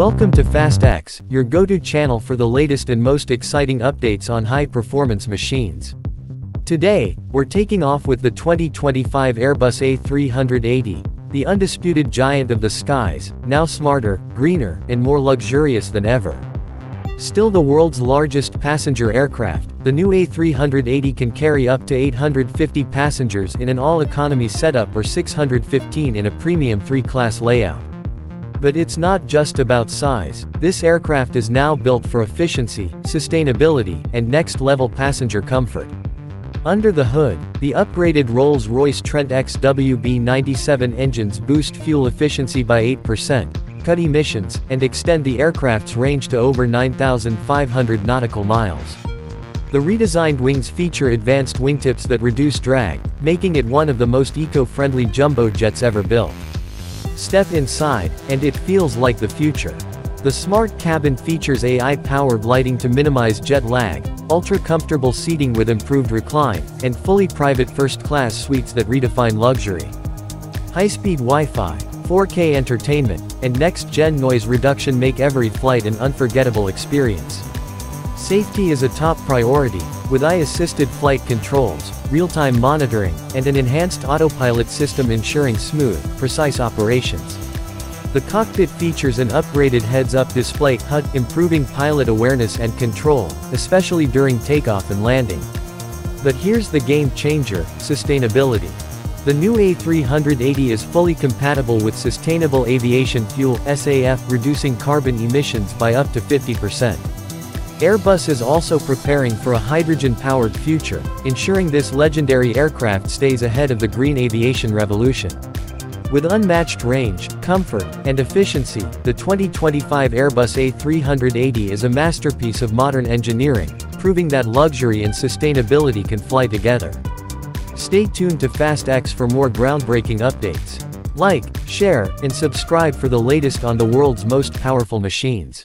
Welcome to FastX, your go-to channel for the latest and most exciting updates on high-performance machines. Today, we're taking off with the 2025 Airbus A380, the undisputed giant of the skies, now smarter, greener, and more luxurious than ever. Still the world's largest passenger aircraft, the new A380 can carry up to 850 passengers in an all-economy setup or 615 in a premium 3-class layout. But it's not just about size, this aircraft is now built for efficiency, sustainability, and next-level passenger comfort. Under the hood, the upgraded Rolls-Royce Trent XWB-97 engines boost fuel efficiency by 8%, cut emissions, and extend the aircraft's range to over 9,500 nautical miles. The redesigned wings feature advanced wingtips that reduce drag, making it one of the most eco-friendly jumbo jets ever built. Step inside, and it feels like the future. The smart cabin features AI-powered lighting to minimize jet lag, ultra-comfortable seating with improved recline, and fully private first-class suites that redefine luxury. High-speed Wi-Fi, 4K entertainment, and next-gen noise reduction make every flight an unforgettable experience. Safety is a top priority, with AI-assisted flight controls, real-time monitoring, and an enhanced autopilot system ensuring smooth, precise operations. The cockpit features an upgraded heads-up display HUD improving pilot awareness and control, especially during takeoff and landing. But here's the game changer, sustainability. The new A380 is fully compatible with Sustainable Aviation Fuel SAF reducing carbon emissions by up to 50%. Airbus is also preparing for a hydrogen-powered future, ensuring this legendary aircraft stays ahead of the green aviation revolution. With unmatched range, comfort, and efficiency, the 2025 Airbus A380 is a masterpiece of modern engineering, proving that luxury and sustainability can fly together. Stay tuned to FastX for more groundbreaking updates. Like, share, and subscribe for the latest on the world's most powerful machines.